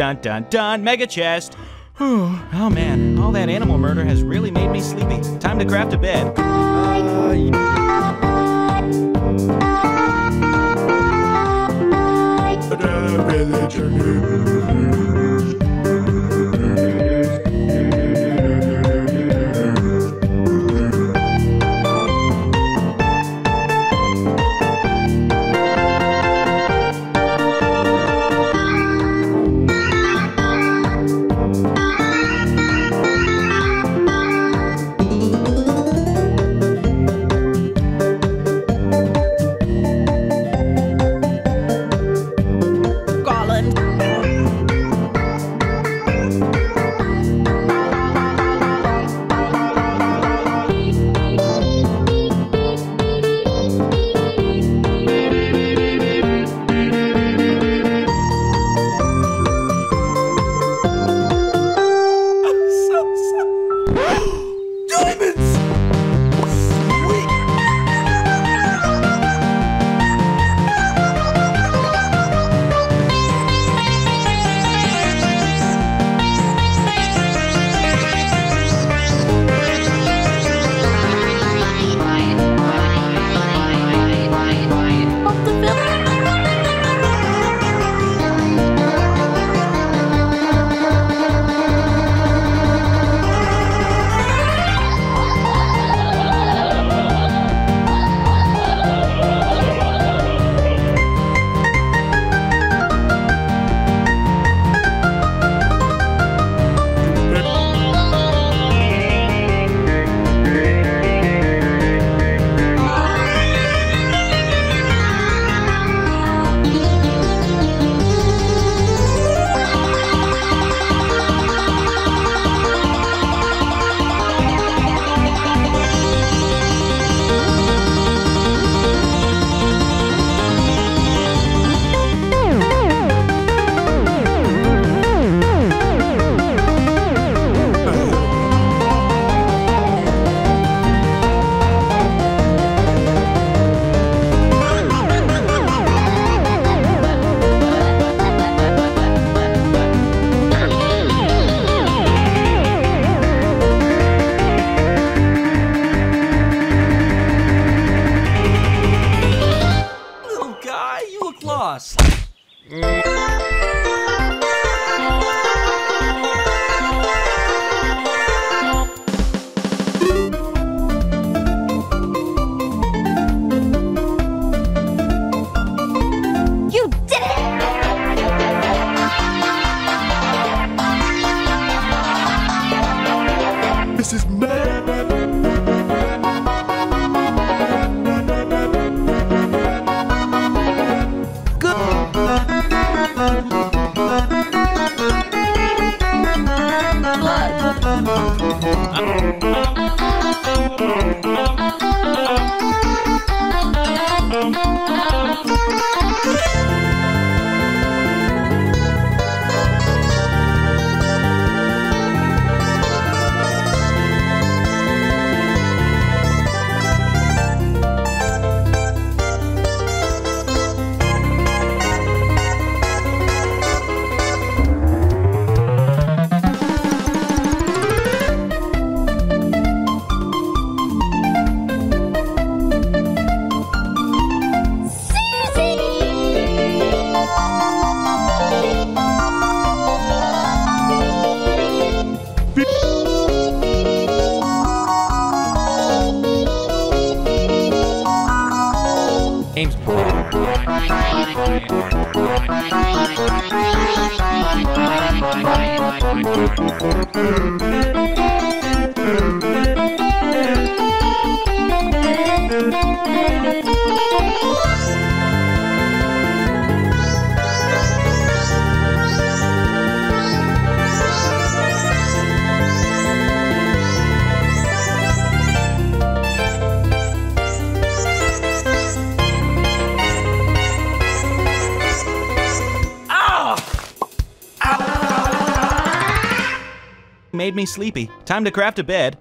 Dun dun dun, mega chest. Oh man, all that animal murder has really made me sleepy. Time to craft a bed. Uh, The Thank you. Made me sleepy. Time to craft a bed.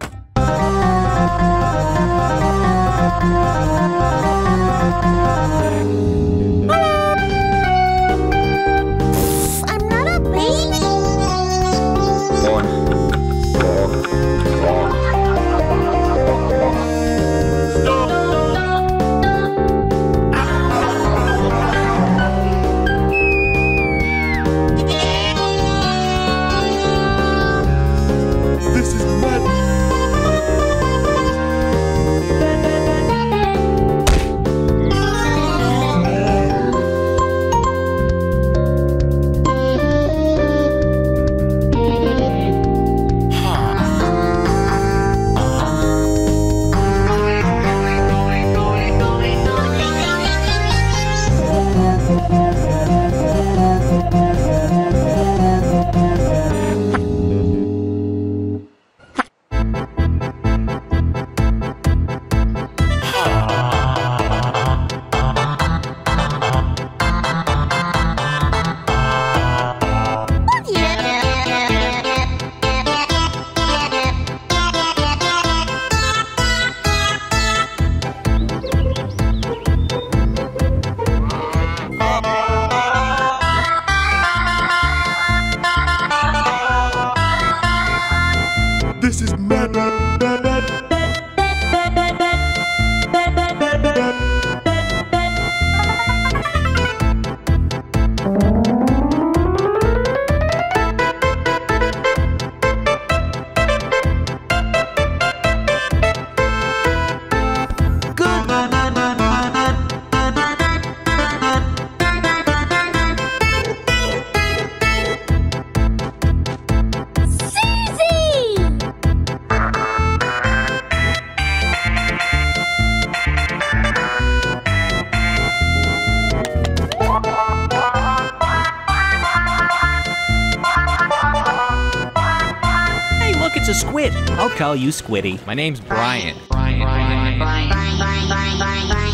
Call you Squiddy. My name's Brian. You can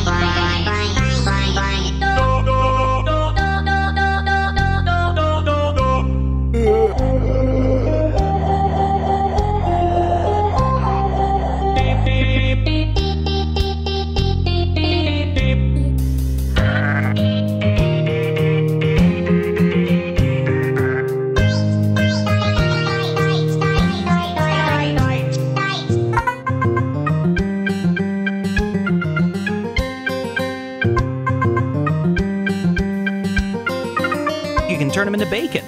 turn into bacon.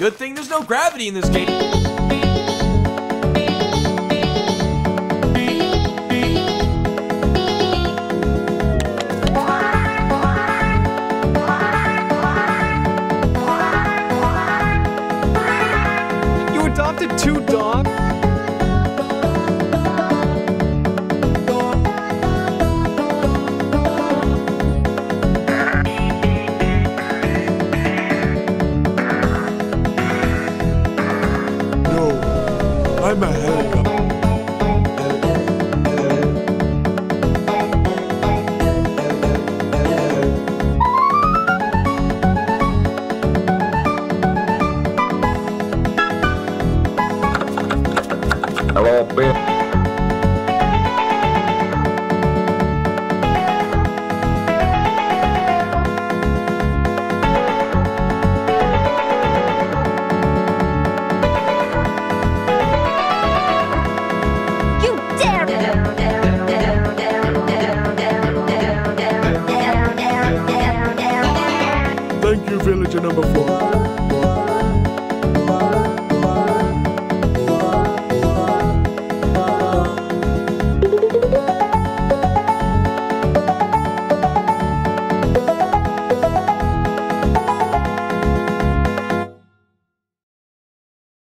Good thing there's no gravity in this game. You adopted two dogs? No, I'm Thank you, villager number four.